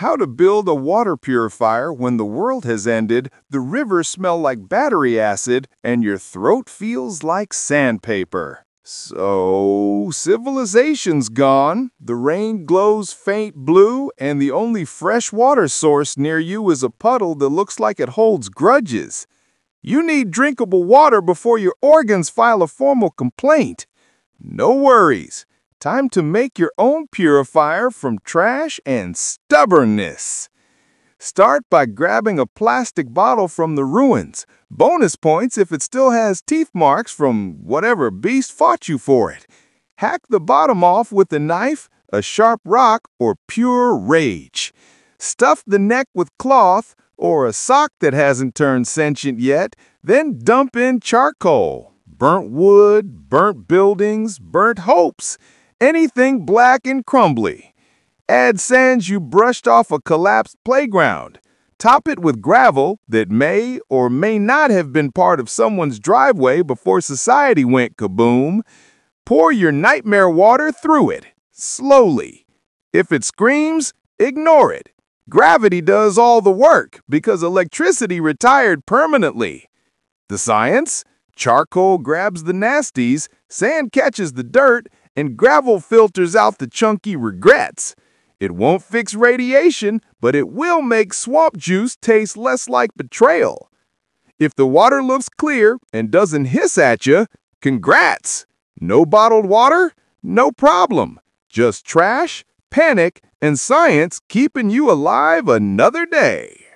How to build a water purifier when the world has ended, the rivers smell like battery acid, and your throat feels like sandpaper. So, civilization's gone, the rain glows faint blue, and the only fresh water source near you is a puddle that looks like it holds grudges. You need drinkable water before your organs file a formal complaint. No worries. Time to make your own purifier from trash and stubbornness. Start by grabbing a plastic bottle from the ruins. Bonus points if it still has teeth marks from whatever beast fought you for it. Hack the bottom off with a knife, a sharp rock, or pure rage. Stuff the neck with cloth or a sock that hasn't turned sentient yet, then dump in charcoal. Burnt wood, burnt buildings, burnt hopes anything black and crumbly. Add sands you brushed off a collapsed playground. Top it with gravel that may or may not have been part of someone's driveway before society went kaboom. Pour your nightmare water through it, slowly. If it screams, ignore it. Gravity does all the work because electricity retired permanently. The science? Charcoal grabs the nasties, sand catches the dirt, and gravel filters out the chunky regrets. It won't fix radiation, but it will make swamp juice taste less like betrayal. If the water looks clear and doesn't hiss at you, congrats! No bottled water? No problem. Just trash, panic, and science keeping you alive another day.